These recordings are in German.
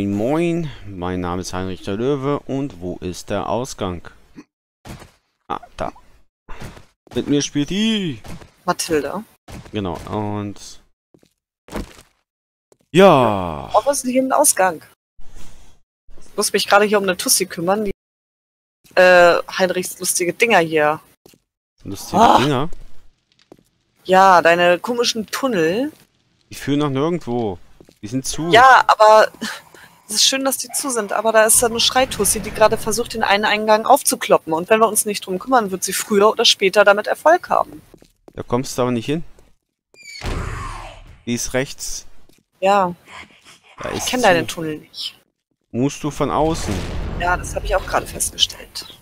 Moin Moin, mein Name ist Heinrich der Löwe und wo ist der Ausgang? Ah, da. Mit mir spielt die. Mathilda. Genau, und... Ja. Was ist hier ein Ausgang? Ich muss mich gerade hier um eine Tussi kümmern, die äh, Heinrichs lustige Dinger hier. Lustige Ah. Dinger. Ja, deine komischen Tunnel. Die führen nach nirgendwo. Die sind zu. Ja, aber es ist schön, dass die zu sind, aber da ist eine Schreitussi, die gerade versucht, den einen Eingang aufzukloppen. Und wenn wir uns nicht drum kümmern, wird sie früher oder später damit Erfolg haben. Da kommst du aber nicht hin. Die ist rechts. Ja, Da ich kenne deinen Tunnel nicht. Musst du von außen. Ja, das habe ich auch gerade festgestellt.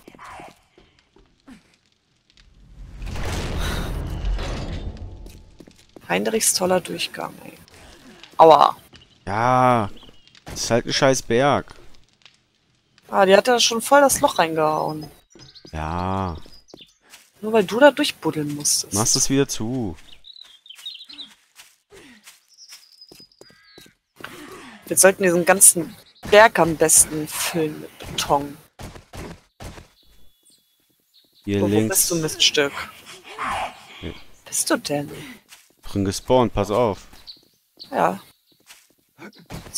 Heinrichs toller Durchgang, ey. Aua. Ja. Das ist halt ein scheiß Berg. Ah, die hat da schon voll das Loch reingehauen. Ja. Nur weil du da durchbuddeln musstest. Machst es wieder zu. Wir sollten diesen ganzen Berg am besten füllen mit Beton. Hier Wo, wo links. bist du, Miststück? Ja. Bist du denn? Drin gespawnt, pass auf. Ja.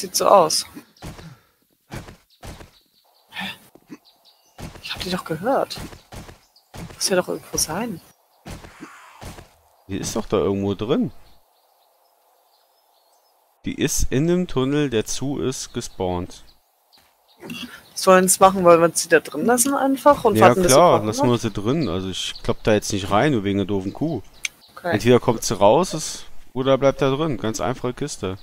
Sieht so aus. Hä? Ich hab die doch gehört. Muss ja doch irgendwo sein. Die ist doch da irgendwo drin. Die ist in dem Tunnel, der zu ist, gespawnt. Sollen es machen, weil wir sie da drin lassen einfach und ja warten, bis klar, kommen? lassen wir sie drin. Also ich klopp da jetzt nicht rein, nur wegen der doofen Kuh. Okay, Entweder kommt sie raus ist, oder bleibt da drin. Ganz einfache Kiste.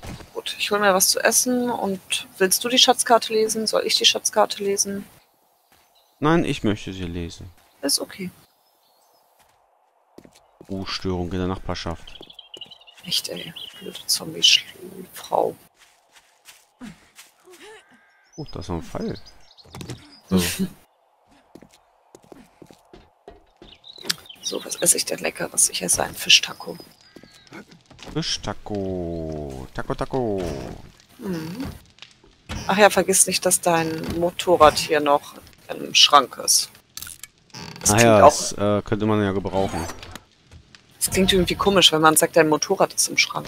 Gut. Ich hol mir was zu essen und willst du die Schatzkarte lesen? Soll ich die Schatzkarte lesen? Nein, ich möchte sie lesen. Ist okay. Ruhestörung in der Nachbarschaft. Echt, ey. Blöde Zombie-Frau. Oh, da ist noch ein Pfeil. So. So, was esse ich denn leckeres? Ich esse einen Fischtaco. Fisch-Taco. Taco, Taco. Mhm. Ach ja, vergiss nicht, dass dein Motorrad hier noch im Schrank ist. Das Ah ja, auch, das äh, könnte man ja gebrauchen. das klingt irgendwie komisch, wenn man sagt, dein Motorrad ist im Schrank.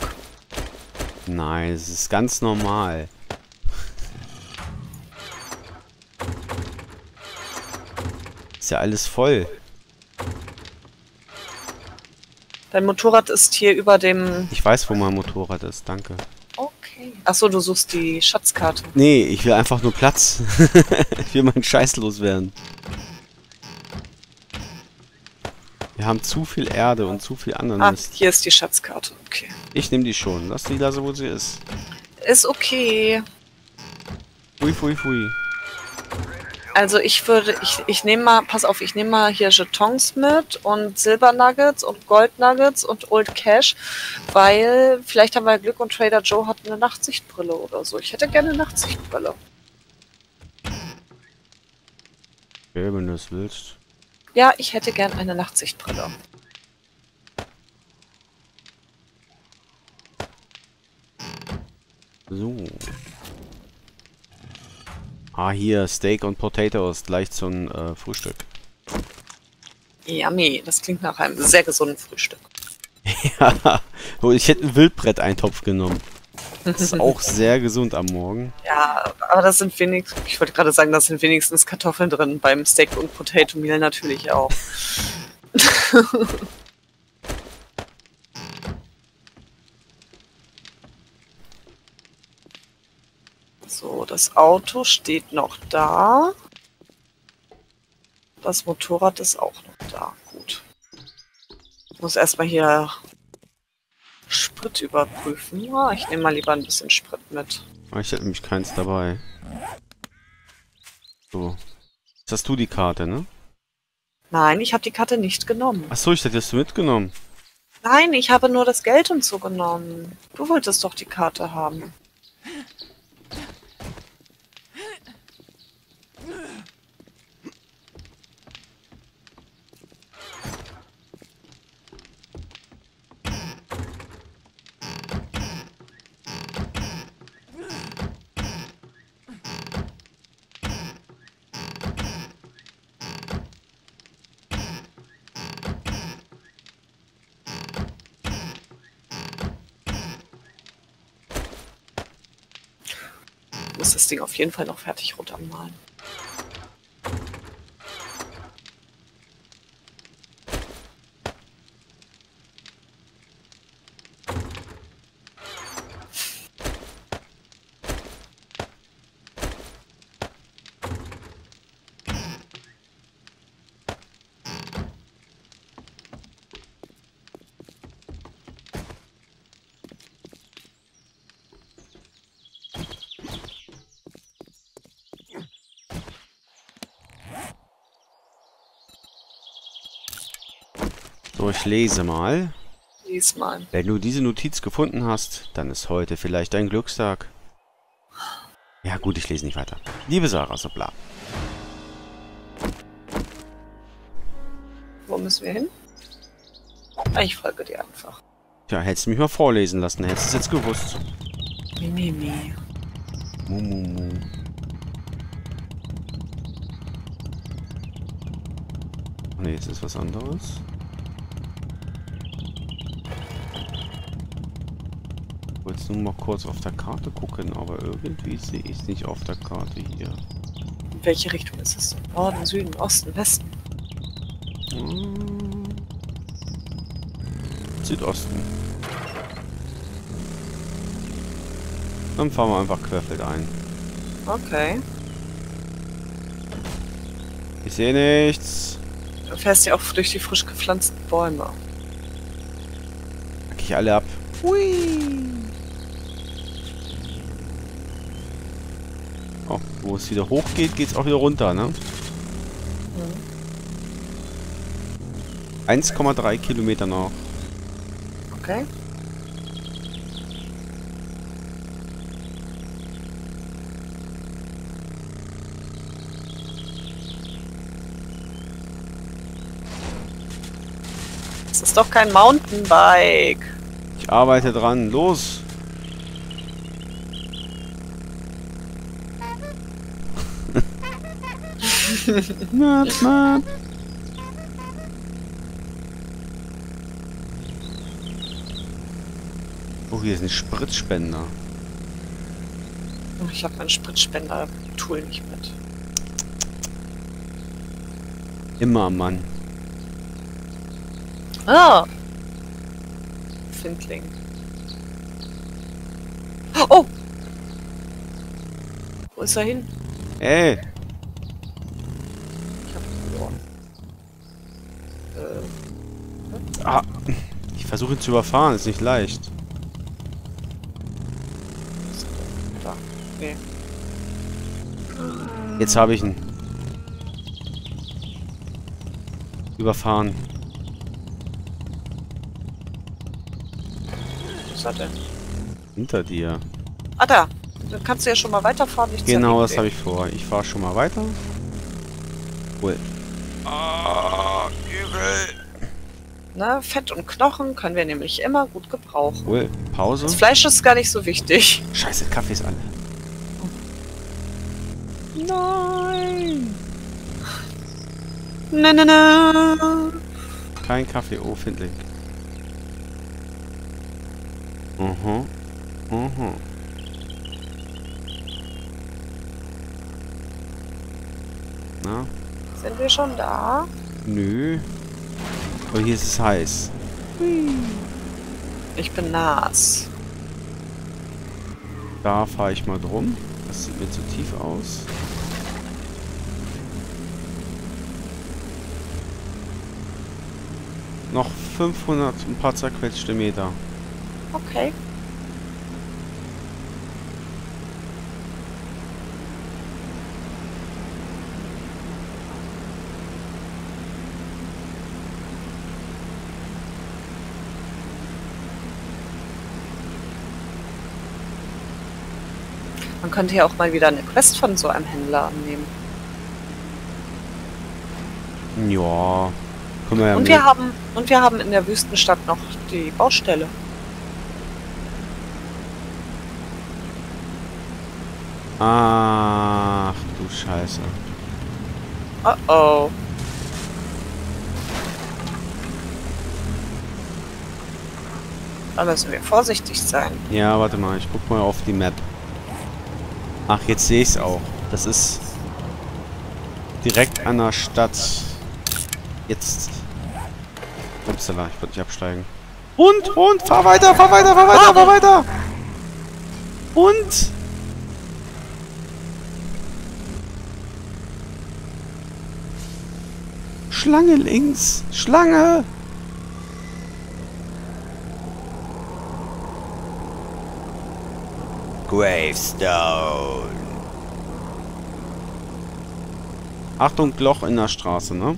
Nein, es ist ganz normal. Ist ja alles voll. Dein Motorrad ist hier über dem. Ich weiß, wo mein Motorrad ist, danke. Okay. Achso, du suchst die Schatzkarte. Nee, ich will einfach nur Platz. ich will meinen Scheiß loswerden. Wir haben zu viel Erde und zu viel anderen Ah, Mist. hier ist die Schatzkarte. Okay. Ich nehme die schon. Lass die da so, wo sie ist. Ist okay. Fui, fui, fui. Also ich würde, ich, ich nehme mal, pass auf, ich nehme mal hier Jetons mit und Silbernuggets und Goldnuggets und Old Cash, weil vielleicht haben wir Glück und Trader Joe hat eine Nachtsichtbrille oder so. Ich hätte gerne eine Nachtsichtbrille. Okay, wenn du es willst. Ja, ich hätte gern eine Nachtsichtbrille. So. Ah, hier, Steak und Potatoes, gleich zum äh, Frühstück. Yummy, das klingt nach einem sehr gesunden Frühstück. ja, oh, ich hätte einen Wildbretteintopf genommen. Das ist auch sehr gesund am Morgen. Ja, aber das sind wenigstens, ich wollte gerade sagen, da sind wenigstens Kartoffeln drin, beim Steak und Potato Meal natürlich auch. So, das Auto steht noch da. Das Motorrad ist auch noch da. Gut. Ich muss erstmal hier Sprit überprüfen. Ah, ich nehme mal lieber ein bisschen Sprit mit. Aber ich hätte nämlich keins dabei. So. Jetzt hast du die Karte, ne? Nein, ich habe die Karte nicht genommen. Achso, ich hätte das mitgenommen. Nein, ich habe nur das Geld und so genommen. Du wolltest doch die Karte haben. Auf jeden Fall noch fertig rot anmalen. So, ich lese mal. Lies mal. Wenn du diese Notiz gefunden hast, dann ist heute vielleicht dein Glückstag. Ja gut, ich lese nicht weiter. Liebe Sarah, so bla. Wo müssen wir hin? Ich folge dir einfach. Tja, hättest du mich mal vorlesen lassen, hättest du es jetzt gewusst. Mi, mi, mi. Mu, mu, mu. Ach Nee, es ist was anderes. Jetzt nur mal kurz auf der Karte gucken, aber irgendwie sehe ich es nicht auf der Karte hier. In welche Richtung ist es? Norden, Süden, Osten, Westen? Hm. Südosten. Dann fahren wir einfach querfeld ein. Okay. Ich sehe nichts. Du fährst ja auch durch die frisch gepflanzten Bäume. Pack ich alle ab. Hui. Oh, wo es wieder hochgeht, geht es auch wieder runter, ne? 1,3 Kilometer noch. Okay. Das ist doch kein Mountainbike. Ich arbeite dran. Los! Map, map. Oh, hier ist ein Spritzspender. Ich habe mein Spritzspender-Tool nicht mit. Immer, Mann. Ah! Findling. Oh! Wo ist er hin? Ey, versuche ihn zu überfahren, ist nicht leicht. Da. Nee. Jetzt habe ich ihn. Überfahren. Wo ist er denn? Hinter dir. Ah, da. Dann kannst du ja schon mal weiterfahren. Genau, das habe ich vor. Ich fahre schon mal weiter. Cool. Ah, übel. Ne, Fett und Knochen können wir nämlich immer gut gebrauchen. Cool. Pause. Das Fleisch ist gar nicht so wichtig. Scheiße, Kaffee ist alle. Nein. Na, na, na. Kein Kaffee. Oh, Findling. Mhm. Mhm. Na? Sind wir schon da? Nö. Aber hier ist es heiß. Ich bin nass. Da fahre ich mal drum. Das sieht mir zu tief aus. Noch 500, ein paar zerquetschte Meter. Okay. Man könnte ja auch mal wieder eine Quest von so einem Händler annehmen. Ja. Können wir ja Und mit- wir haben und wir haben in der Wüstenstadt noch die Baustelle. Ach du Scheiße. Oh oh. Da müssen wir vorsichtig sein. Ja, warte mal, ich guck mal auf die Map. Ach, jetzt sehe ich es auch. Das ist direkt an der Stadt. Jetzt. Upsala, ich wollte nicht absteigen. Und, und, fahr weiter, fahr weiter, fahr weiter, fahr weiter. Und. Schlange links. Schlange. Gravestone. Achtung, Loch in der Straße, ne?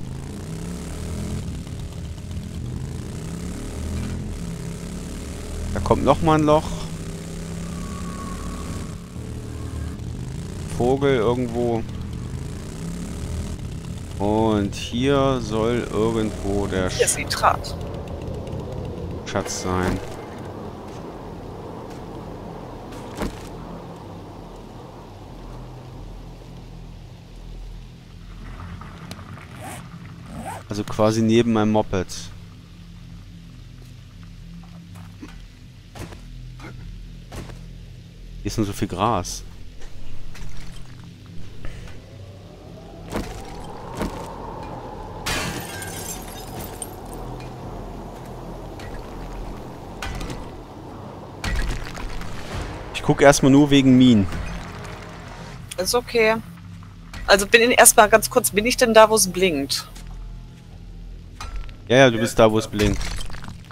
Da kommt noch mal ein Loch. Vogel irgendwo. Und hier soll irgendwo der Nitrat. Schatz sein. Also quasi neben meinem Moped. Hier ist nur so viel Gras. Ich gucke erstmal nur wegen Minen. Ist okay. Also bin ich erstmal ganz kurz, bin ich denn da, wo es blinkt? Ja, ja, du bist da, wo es blinkt.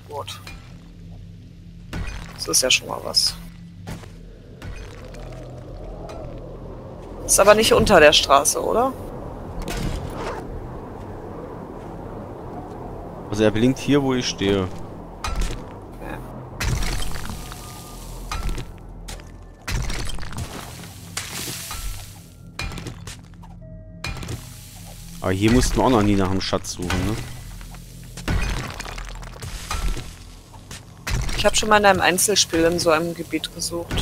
Gut. Das ist ja schon mal was. Ist aber nicht unter der Straße, oder? Also er blinkt hier, wo ich stehe. Aber hier mussten wir auch noch nie nach dem Schatz suchen, ne? Ich habe schon mal in einem Einzelspiel in so einem Gebiet gesucht.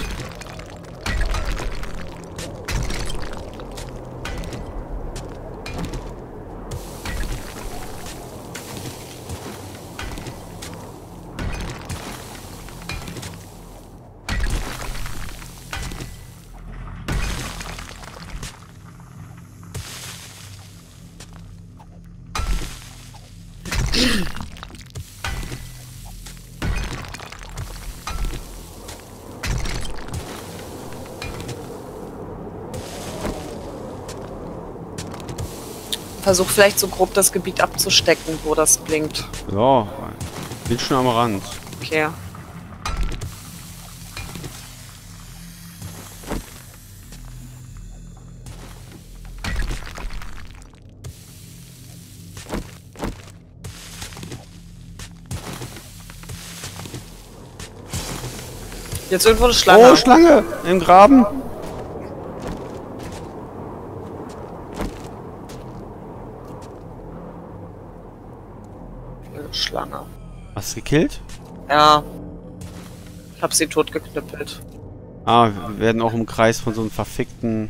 Versuch vielleicht so grob das Gebiet abzustecken, wo das blinkt. Ja, bin schon am Rand. Okay. Jetzt irgendwo eine Schlange. Oh, Schlange! Im Graben! Eine Schlange. Hast du gekillt? Ja. Ich hab sie totgeknüppelt. Ah, wir werden auch im Kreis von so einem verfickten...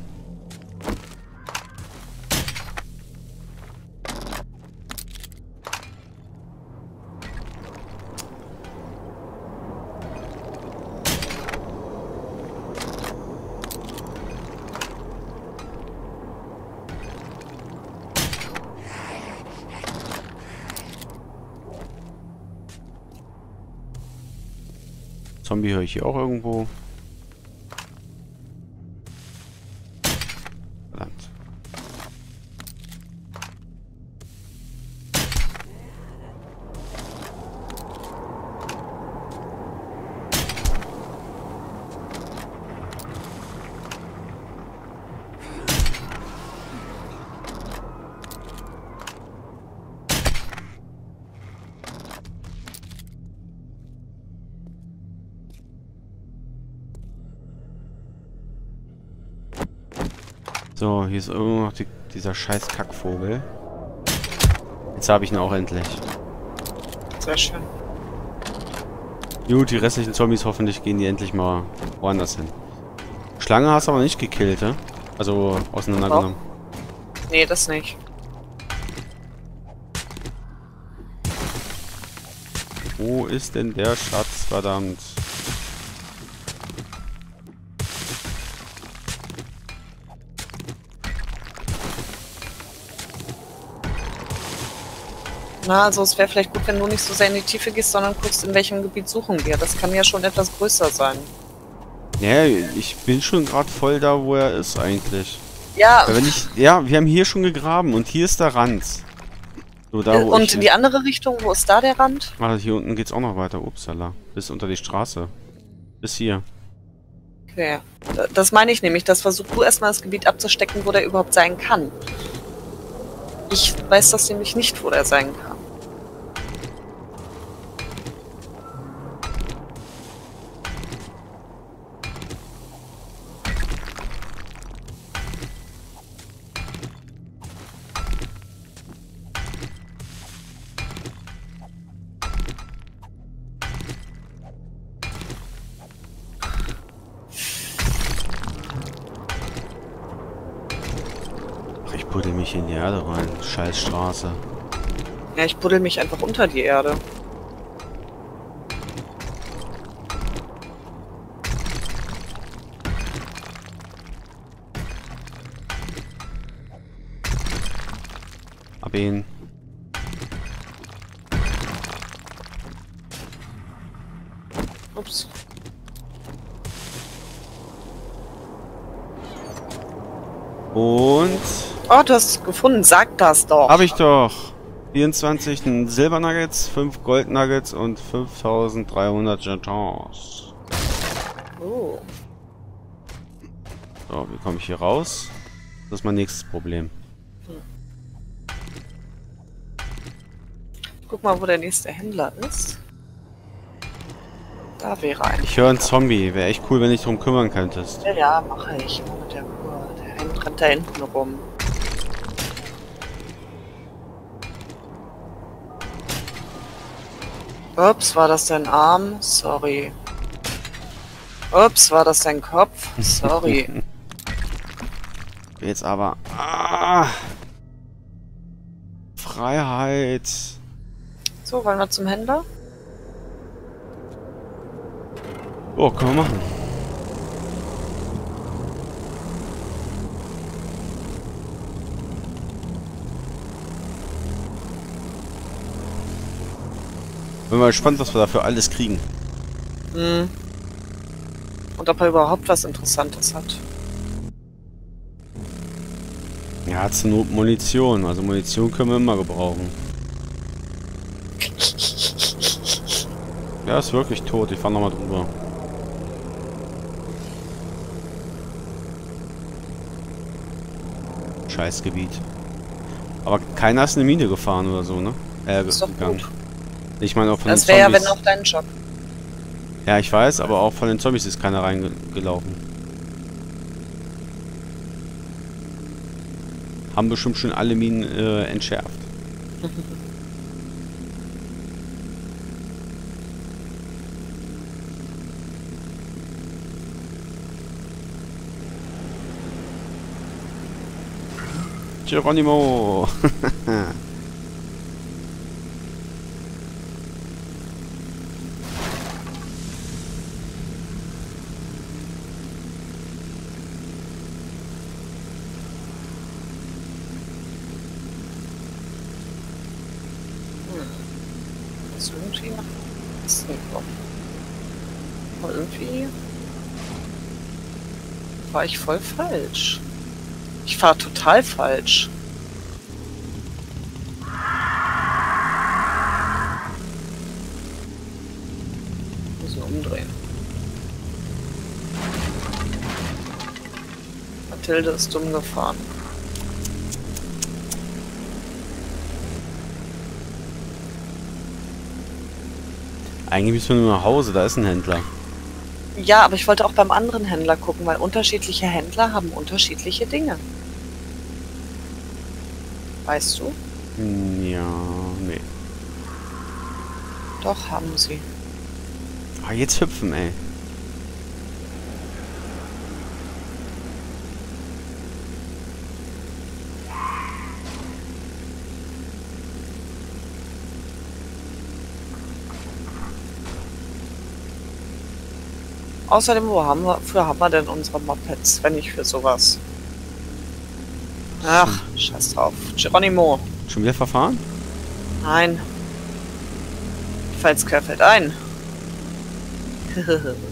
Zombie höre ich hier auch irgendwo. Hier ist irgendwo noch die, dieser scheiß Kackvogel. Jetzt habe ich ihn auch endlich. Sehr schön. Gut, die restlichen Zombies hoffentlich gehen die endlich mal woanders hin. Schlange hast du aber nicht gekillt, ne? Also auseinandergenommen. Nee, das nicht. Wo ist denn der Schatz, verdammt? Na, also es wäre vielleicht gut, wenn du nicht so sehr in die Tiefe gehst, sondern guckst, in welchem Gebiet suchen wir. Das kann ja schon etwas größer sein. Ja, ich bin schon gerade voll da, wo er ist eigentlich. Ja, Weil wenn ich, ja, wir haben hier schon gegraben und hier ist der Rand. So, da, wo und ich, in die andere Richtung, wo ist da der Rand? Ah, hier unten geht's auch noch weiter. Upsala. Bis unter die Straße. Bis hier. Okay. Da- Das meine ich nämlich, das versuch du erstmal das Gebiet abzustecken, wo der überhaupt sein kann. Ich weiß das nämlich nicht, wo der sein kann. Scheiß Straße. Ja, ich buddel mich einfach unter die Erde. Ab ihn. Oh, du hast es gefunden, sag das doch. Hab ich doch. 24 Silbernuggets, 5 Goldnuggets und 5300 Jetons. Oh. So, wie komme ich hier raus? Das ist mein nächstes Problem. Guck mal, wo der nächste Händler ist. Da wäre ein. Ich höre einen Zombie. Wäre echt cool, wenn du dich drum kümmern könntest. Ja, ja, mache ich. Mit der Kur. Der rennt da hinten rum. Ups, war das dein Arm? Sorry. Ups, war das dein Kopf? Sorry. Jetzt aber... Ah, Freiheit. so, wollen wir zum Händler? Oh, können wir machen. Bin mal gespannt, was wir dafür alles kriegen. Hm. Und ob er überhaupt was Interessantes hat. Ja, zur Not Munition. Also Munition können wir immer gebrauchen. Ja, ist wirklich tot. Ich fahr nochmal drüber. Scheißgebiet. Aber keiner ist eine Mine gefahren oder so, ne? Äh, Ist gegangen. gut. Ich meine auch von Das den wäre ja, Zombies. wenn auch dein Job. Ja, ich weiß, aber auch von den Zombies ist keiner reingelaufen. Haben bestimmt schon alle Minen äh, entschärft. Geronimo! Ist irgendwie nach Westen gekommen. Aber irgendwie war ich voll falsch. Ich war total falsch. Müssen umdrehen. Mathilde ist dumm gefahren. Eigentlich müssen wir nur nach Hause, da ist ein Händler. Ja, aber ich wollte auch beim anderen Händler gucken, weil unterschiedliche Händler haben unterschiedliche Dinge. Weißt du? Hm, Ja, nee. Doch, haben sie. Ah, jetzt hüpfen, ey. Außerdem, wo haben wir, wofür haben wir denn unsere Mopeds, wenn nicht für sowas? Ach, scheiß drauf. Geronimo. Schon wieder verfahren? Nein. Ich fall ins Querfeld ein.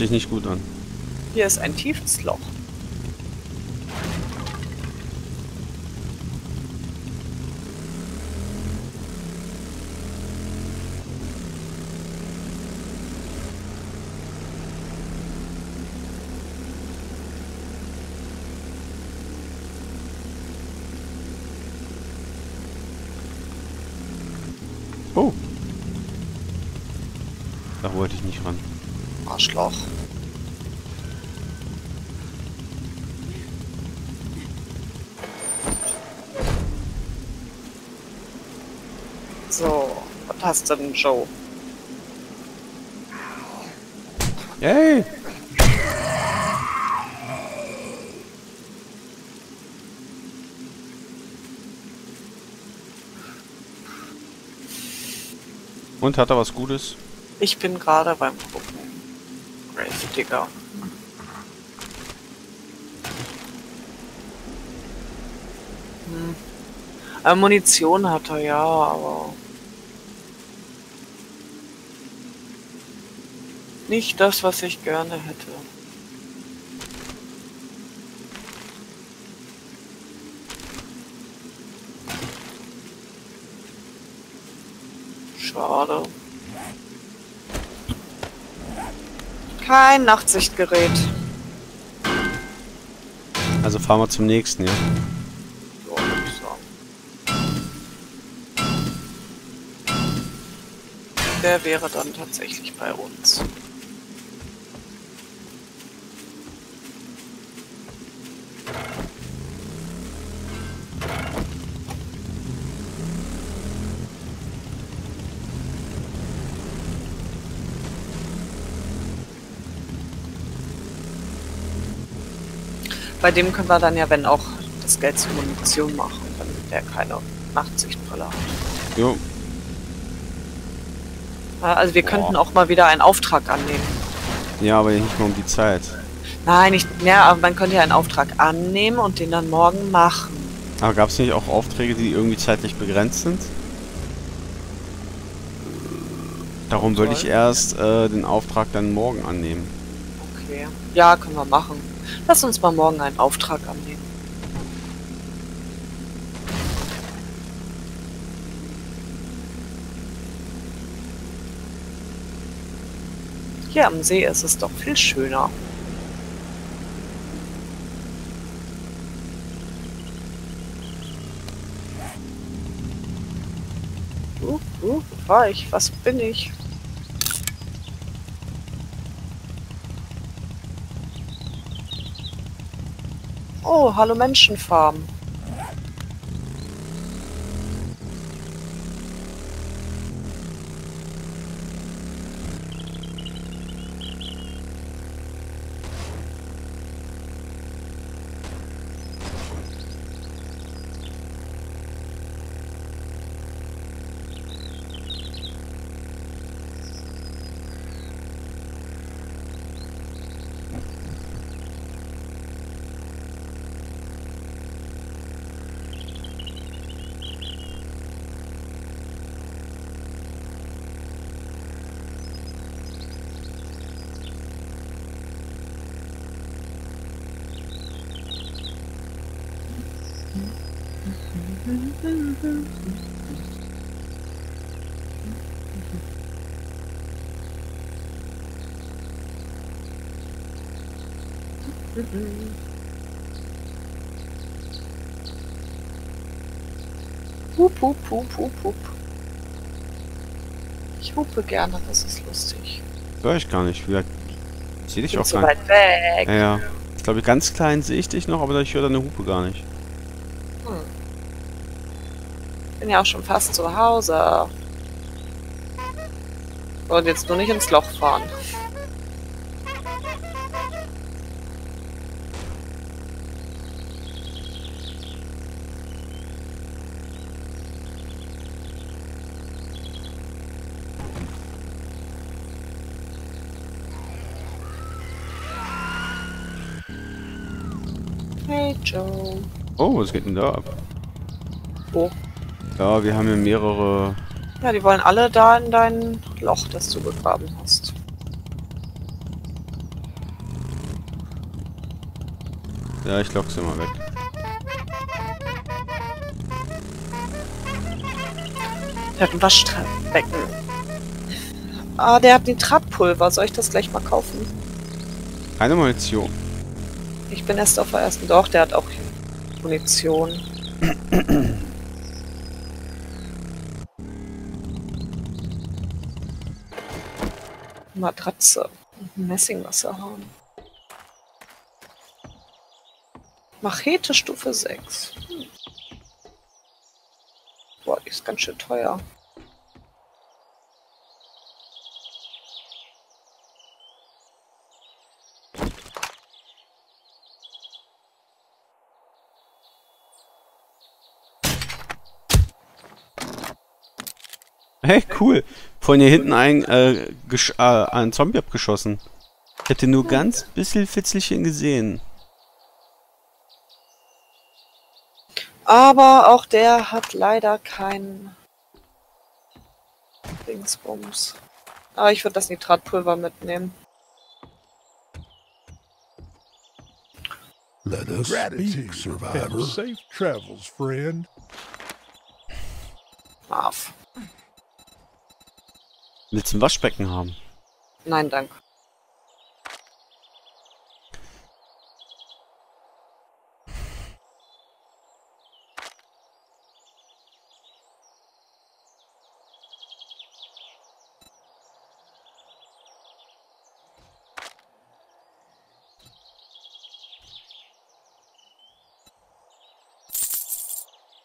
sich nicht gut an. Hier ist ein tiefes Loch. Oh. Da wollte ich nicht ran. Arschloch. So, was hast du denn, Joe? Yay! Und hat er was Gutes? Ich bin gerade beim Gucken. Grave Digger. Hm. Äh, Munition hat er, ja, aber... Nicht das, was ich gerne hätte. Kein Nachtsichtgerät. Also fahren wir zum nächsten, ja? So, würde ich sagen. Der wäre dann tatsächlich bei uns. Bei dem können wir dann ja, wenn auch, das Geld zur Munition machen, damit der keine Nachtsichtbrille hat. Jo. Ja, Also wir könnten auch mal wieder einen Auftrag annehmen. Ja, aber nicht mal um die Zeit. Nein, nicht, ja, aber man könnte ja einen Auftrag annehmen und den dann morgen machen. Aber gab es nicht auch Aufträge, die irgendwie zeitlich begrenzt sind? Darum würde ich erst äh, den Auftrag dann morgen annehmen. Okay. Ja, können wir machen. Lass uns mal morgen einen Auftrag annehmen. Hier am See ist es doch viel schöner. Uh, uh, war ich? Was bin ich? Oh, hallo Menschenfarm. Hup, hup, hup, hup, hup. Ich hupe gerne, das ist lustig. Hör ich gar nicht. Wie sehe dich Bin auch gar nicht. weit weg. Ja, ja. Ich glaube, ganz klein sehe ich dich noch, aber ich höre deine Hupe gar nicht. Hm. Bin ja auch schon fast zu Hause. Und jetzt nur nicht ins Loch fahren. Hey Joe. Oh, was geht denn da ab? Wo? Ja, wir haben hier mehrere... Ja, die wollen alle da in dein Loch, das du gegraben hast. Ja, ich lock sie mal weg. Der hat ein Waschbecken. Ah, der hat Nitratpulver. Soll ich das gleich mal kaufen? Keine Munition. Ich bin erst auf der ersten. Doch, der hat auch Munition. Matratze. Messingwasserhahn. Machete Stufe 6. Hm. Boah, die ist ganz schön teuer. Hey, cool. Von hier hinten ein, äh, gesch- äh, ein Zombie abgeschossen. Ich hätte nur ganz bisschen Fitzelchen gesehen. Aber auch der hat leider kein Dingsbums. Aber ich würde das Nitratpulver mitnehmen. Let us speak, Gratitude. survivor. Safe travels, friend. Marv. Willst du ein Waschbecken haben? Nein, danke.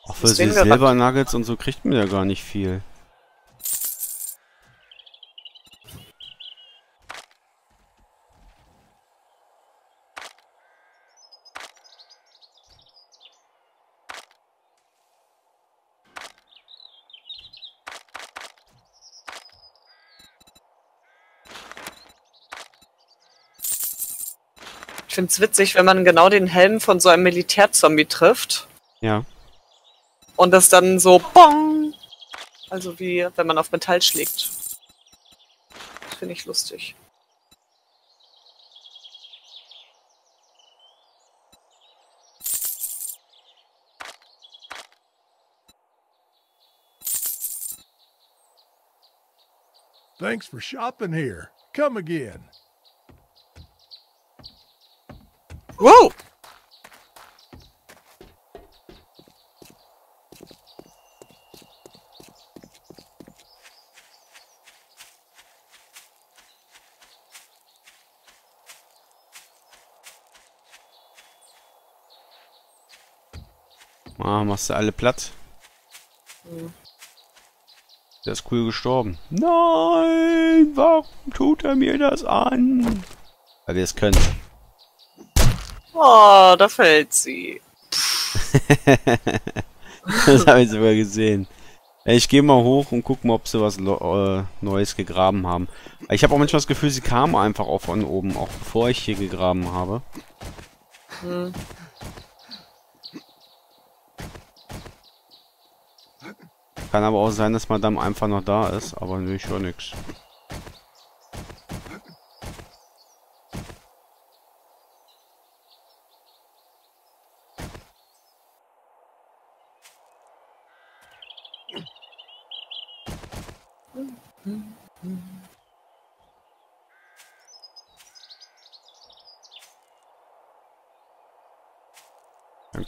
Auch für wir- Silbernuggets und so kriegt man ja gar nicht viel. Finde es witzig, wenn man genau den Helm von so einem Militärzombie trifft Ja. und das dann so BONG! Also wie wenn man auf Metall schlägt. Das finde ich lustig. Thanks for shopping here. Come again. Wow! Ah, machst du alle platt? Hm. Der ist cool gestorben. Nein, warum tut er mir das an? Weil wir es können. Oh, da fällt sie. das habe ich sogar gesehen. Ich gehe mal hoch und guck mal, ob sie was äh, Neues gegraben haben. Ich habe auch manchmal das Gefühl, sie kamen einfach auch von oben, auch bevor ich hier gegraben habe. Hm. Kann aber auch sein, dass Madame einfach noch da ist, aber nö, ich höre nix.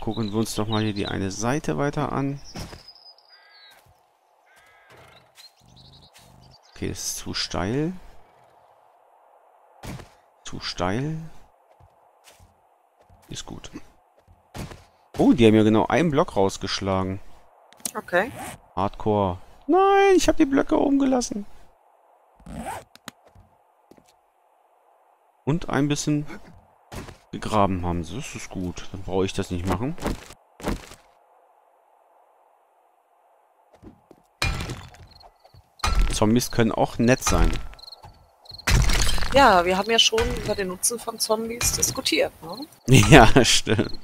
Gucken wir uns doch mal hier die eine Seite weiter an. Okay, ist zu steil. Zu steil. Ist gut. Oh, die haben ja genau einen Block rausgeschlagen. Okay. Hardcore. Nein, ich habe die Blöcke oben gelassen. Und ein bisschen gegraben haben sie. Das ist gut. Dann brauche ich das nicht machen. Zombies können auch nett sein. Ja, wir haben ja schon über den Nutzen von Zombies diskutiert, ne? Ja, stimmt.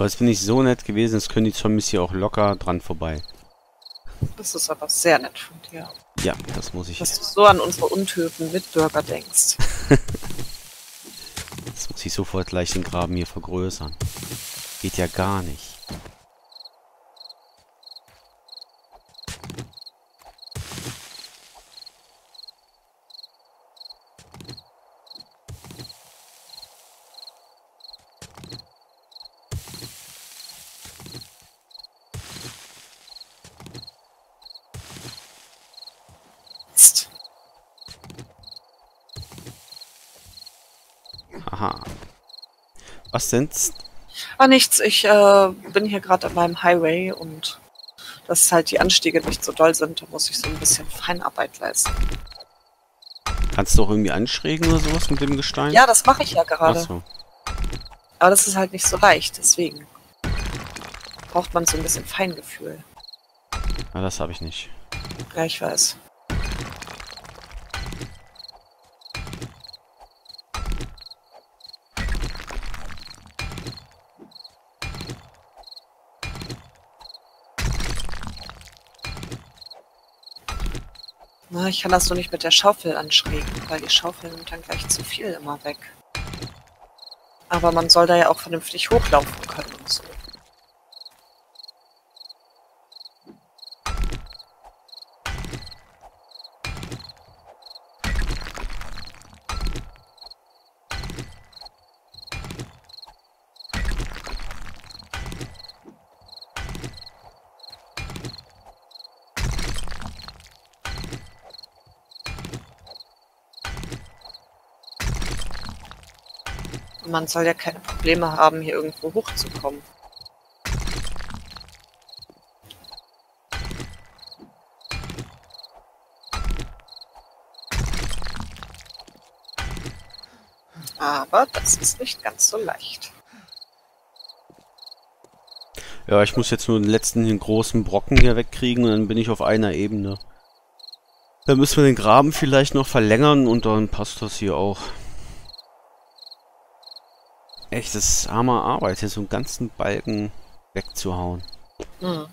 So, jetzt bin ich so nett gewesen, jetzt können die Zombies hier auch locker dran vorbei. Das ist aber sehr nett von dir, Ja, das muss ich. dass du so an unsere untöten Mitbürger denkst. Jetzt muss ich sofort gleich den Graben hier vergrößern. Geht ja gar nicht. Sind's? Ah, nichts. Ich äh, bin hier gerade an meinem Highway und dass halt die Anstiege nicht so doll sind, da muss ich so ein bisschen Feinarbeit leisten. Kannst du auch irgendwie anschrägen oder sowas mit dem Gestein? Ja, das mache ich ja gerade. Achso. Aber das ist halt nicht so leicht, deswegen braucht man so ein bisschen Feingefühl. Ja, das habe ich nicht. Ja, ich weiß. Ich kann das so nicht mit der Schaufel anschrägen, weil die Schaufel nimmt dann gleich zu viel immer weg. Aber man soll da ja auch vernünftig hochlaufen können und so. Man soll ja keine Probleme haben, hier irgendwo hochzukommen. Aber das ist nicht ganz so leicht. Ja, ich muss jetzt nur den letzten den großen Brocken hier wegkriegen und dann bin ich auf einer Ebene. Dann müssen wir den Graben vielleicht noch verlängern und dann passt das hier auch. Echtes armer Arbeit, hier so einen ganzen Balken wegzuhauen. Hm.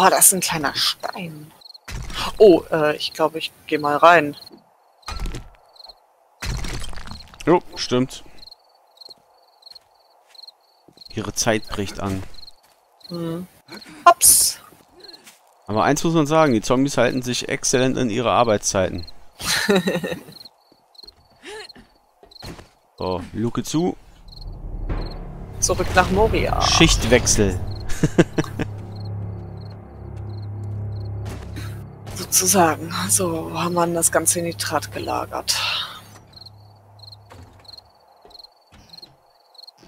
Oh, das ist ein kleiner Stein. Oh, äh, ich glaube, ich gehe mal rein. Jo, stimmt. Ihre Zeit bricht an. Hm. Hops. Aber eins muss man sagen, die Zombies halten sich exzellent in ihre Arbeitszeiten. so, Luke zu. Zurück nach Moria. Schichtwechsel. Sozusagen. So haben wir das ganze Nitrat gelagert.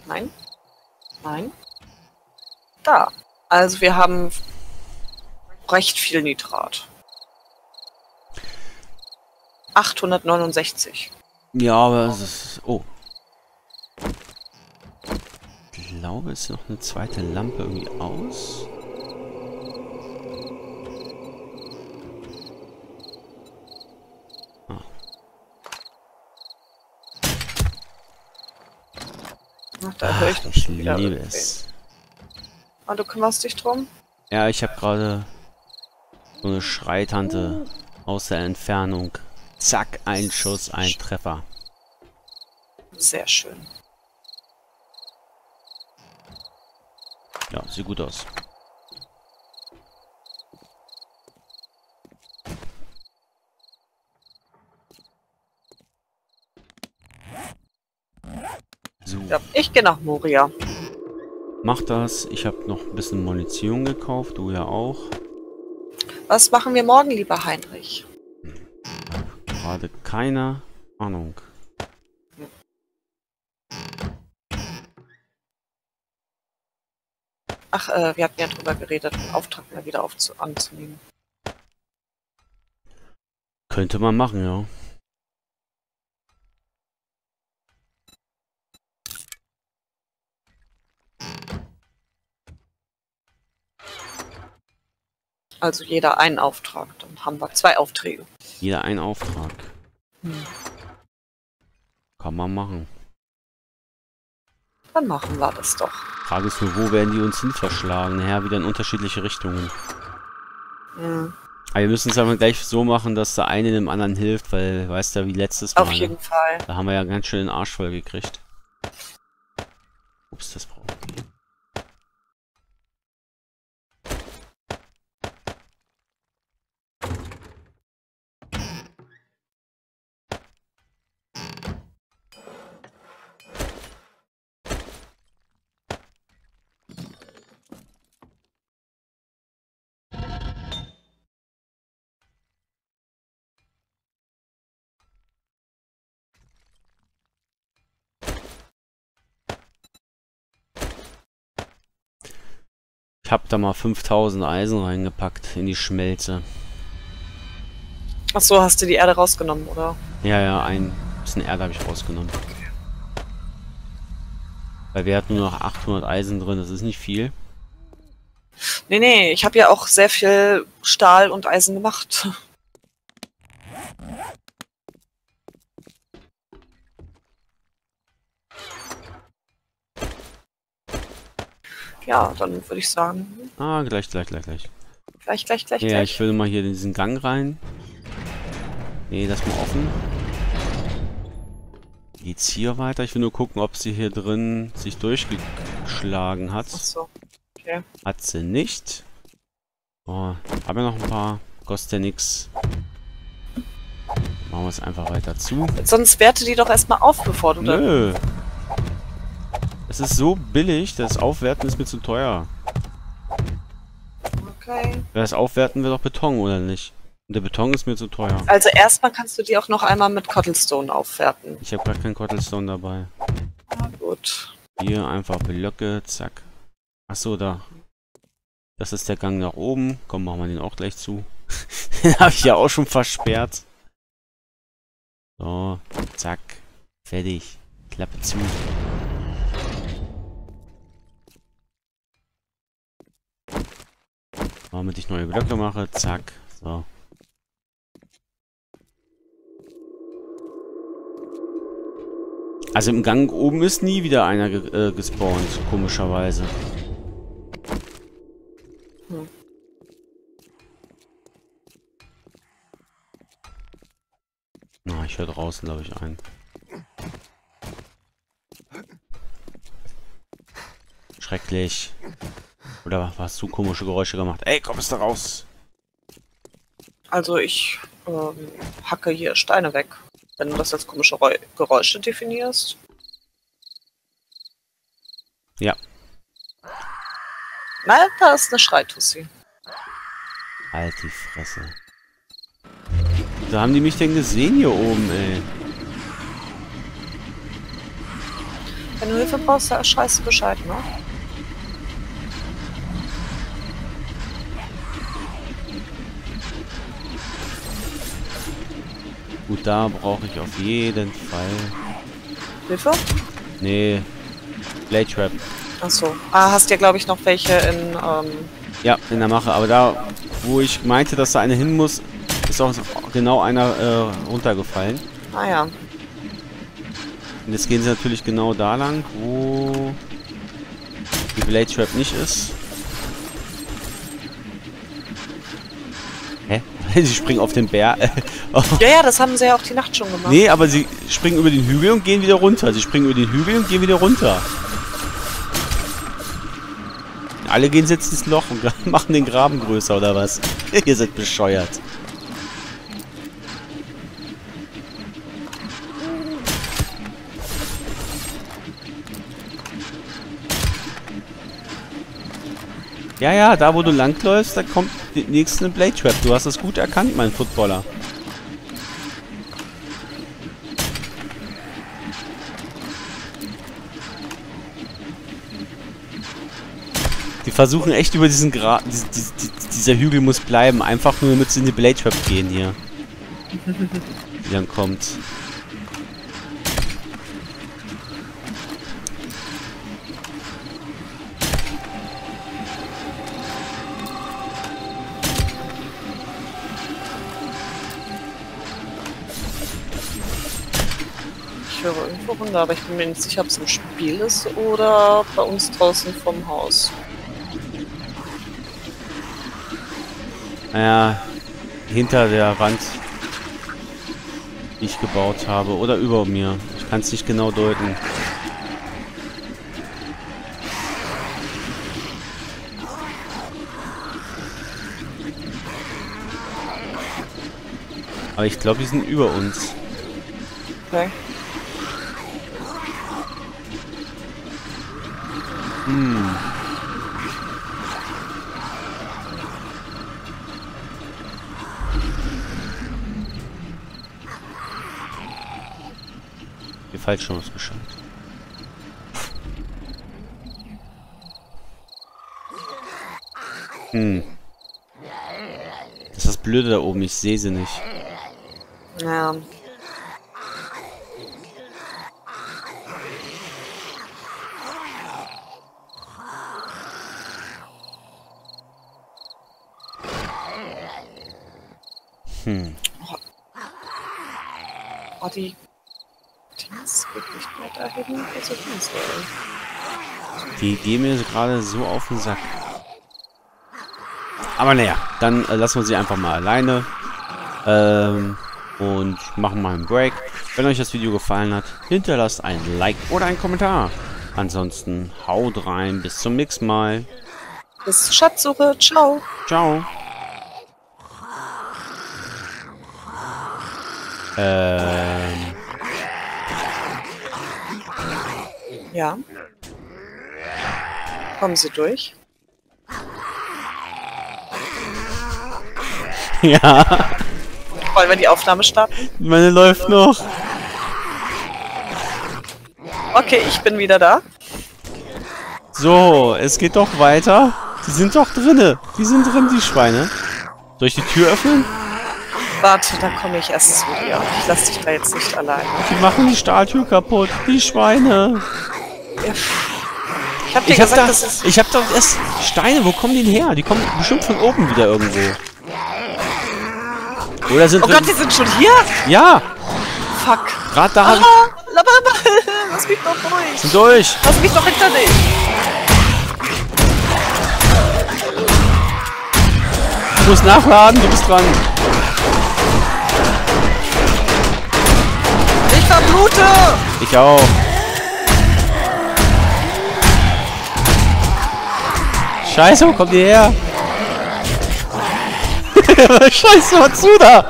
Nein? Nein? Da. Also wir haben recht viel Nitrat. 869. Ja, aber es ist... Oh. Ich glaube, es ist noch eine zweite Lampe irgendwie aus. Da ich Ach, ich wieder liebe es. Ah, du kümmerst dich drum? Ja, ich habe gerade so eine Schreitante aus der Entfernung. Zack, ein Schuss, ein Treffer. Sehr schön. Ja, sieht gut aus. So, Ja, ich gehe nach Moria. mach das. Ich habe noch ein bisschen Munition gekauft, du ja auch. Was machen wir morgen, lieber Heinrich? Gerade keine Ahnung. Ach, äh, wir hatten ja drüber geredet, einen Auftrag mal wieder aufzu anzunehmen. Könnte man machen, ja. Also jeder einen Auftrag. Dann haben wir zwei Aufträge. Jeder ein Auftrag. Hm. Kann man machen. Dann machen wir das doch. Frage ist nur, wo werden die uns hin verschlagen? Naja, wieder in unterschiedliche Richtungen. Hm. Aber wir müssen es aber gleich so machen, dass der eine dem anderen hilft, weil, weißt du, wie letztes Mal. Auf ne? jeden Fall. Da haben wir ja ganz schön den Arsch voll gekriegt. Ups, das brauchen wir. Ich hab da mal 5000 Eisen reingepackt in die Schmelze. Ach so, hast du die Erde rausgenommen, oder? Ja, ja, ein bisschen Erde habe ich rausgenommen. Weil wir hatten nur noch 800 Eisen drin, das ist nicht viel. Nee, nee, ich habe ja auch sehr viel Stahl und Eisen gemacht. Ja, dann würde ich sagen, Ah, gleich, gleich, gleich, gleich. gleich, gleich, gleich, Ja, gleich. ich will mal hier in diesen Gang rein. Nee, das mal offen. Geht's hier weiter? Ich will nur gucken, ob sie hier drin sich durchgeschlagen geschlagen hat. Achso. Okay. Hat sie nicht. Oh, haben wir noch ein paar. Kostet ja nix. Machen wir es einfach weiter zu. Sonst werte die doch erstmal auf, bevor du da. Nö. Es ist so billig, das Aufwerten ist mir zu teuer. Okay. Das Aufwerten wird doch Beton, oder nicht? Und der Beton ist mir zu teuer. Also erstmal kannst du die auch noch einmal mit Cottlestone aufwerten. Ich habe gar keinen Cottlestone dabei. Na gut. Hier einfach Blöcke, zack. Achso, da. Das ist der Gang nach oben. Komm, machen wir den auch gleich zu. den habe ich ja auch schon versperrt. So, zack. Fertig. Klappe zu. Damit ich neue Blöcke mache, zack. So. Also im Gang oben ist nie wieder einer ge äh, gespawnt, komischerweise. Hm. Na, ich höre draußen, glaube ich, ein. Schrecklich. Oder hast du komische Geräusche gemacht? Ey, komm es da raus! Also ich ähm, hacke hier Steine weg. Wenn du das als komische Reu Geräusche definierst. Ja. Na, da ist eine Schreitussi. Halt die Fresse. Da haben die mich denn gesehen hier oben, ey. Wenn du Hilfe brauchst, da schreist du Bescheid, ne? Gut, da brauche ich auf jeden Fall. Hilfe? Nee. Blade Trap. Achso. Ah, hast ja, glaube ich, noch welche in, ähm, Ja, in der Mache. Aber da, wo ich meinte, dass da eine hin muss, ist auch genau einer äh, runtergefallen. ah ja. Und jetzt gehen sie natürlich genau da lang, wo die Blade Trap nicht ist. sie springen auf den Bär. Oh. Ja, ja, das haben sie ja auch die Nacht schon gemacht. nee, aber sie springen über den Hügel und gehen wieder runter. Sie springen über den Hügel und gehen wieder runter. Alle gehen jetzt ins Loch und machen den Graben größer, oder was? Ihr seid bescheuert. Ja, ja, da wo du langläufst, da kommt die nächste Blade Trap. Du hast das gut erkannt, mein Footballer. Die versuchen echt über diesen Gra... Dies, dies, dies, dieser Hügel muss bleiben. Einfach nur, damit sie in die Blade Trap gehen hier. Die dann kommt. Runter, aber ich bin mir nicht sicher, ob es im Spiel ist oder bei uns draußen vom Haus. Naja, hinter der Wand, die ich gebaut habe. Oder über mir. Ich kann es nicht genau deuten. Aber ich glaube, die sind über uns. Okay. Hm. Mir falsch schon was gescheit. Hm. Das ist das Blöde da oben, ich sehe sie nicht. Ja. Hm. Oh, die Dings geht nicht mehr dahin, wo sie hin soll. Die gehen mir gerade so auf den Sack. Aber naja, dann äh, lassen wir sie einfach mal alleine. Ähm, und machen mal einen Break. Wenn euch das Video gefallen hat, hinterlasst ein Like oder einen Kommentar. Ansonsten haut rein. Bis zum nächsten Mal. Bis zur Schatzsuche. Ciao. Ciao. Ähm, Ja. Kommen Sie durch. ja, Wollen wir die Aufnahme starten? meine läuft noch. Okay, ich bin wieder da. So, es geht doch weiter. Die sind doch drinne. Die sind drin, die Schweine. Soll ich die Tür öffnen? Warte, da komme ich erst zu dir. Ich lasse dich da jetzt nicht alleine. Die machen die Stahltür kaputt. Die Schweine. Ich hab dir Ich hab, gesagt, da, das ich hab doch erst Steine. Wo kommen die denn her? Die kommen bestimmt von oben wieder irgendwo. Oder sind Oh. Gott, die sind schon hier? ja, Fuck. gerade da Ah, lass mich doch durch. sind durch. Lass mich doch hinter dich. Ich muss nachladen. Du bist dran. Ich verblute. Ich auch. Scheiße, wo kommt ihr her? Scheiße, was zu da?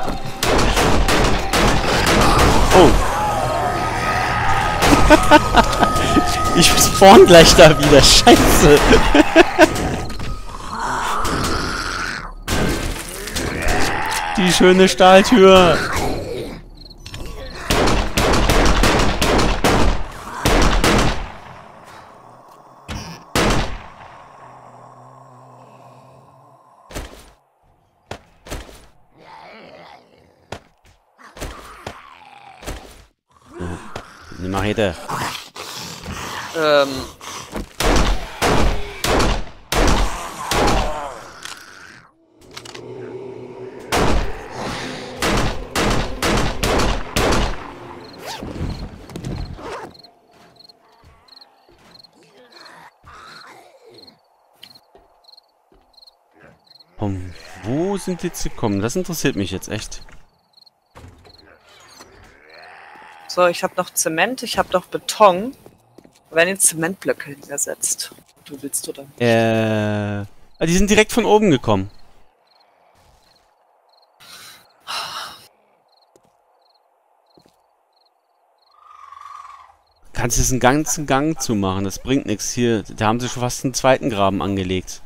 Oh. ich spawn gleich da wieder. Scheiße. Die schöne Stahltür. Eine Machete. Ähm. Von wo sind die jetzt gekommen? Das interessiert mich jetzt echt. So, ich habe noch Zement, ich habe noch Beton. Werden jetzt Zementblöcke hingesetzt. Du willst oder? nicht? Äh. Die sind direkt von oben gekommen. Kannst jetzt einen ganzen Gang zu machen, das bringt nichts. Hier, da haben sie schon fast einen zweiten Graben angelegt.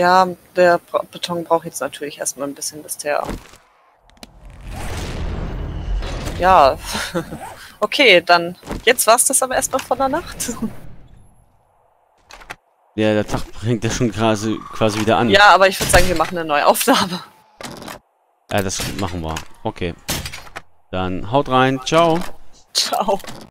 Ja, der Bra- Beton braucht jetzt natürlich erstmal ein bisschen, bis der. Ja. okay, dann. Jetzt war's das aber erstmal von der Nacht. Ja, der Tag bringt ja schon quasi, quasi wieder an. ja, aber ich würde sagen, wir machen eine neue Aufnahme. ja, das machen wir. Okay. Dann haut rein. Ciao. Ciao.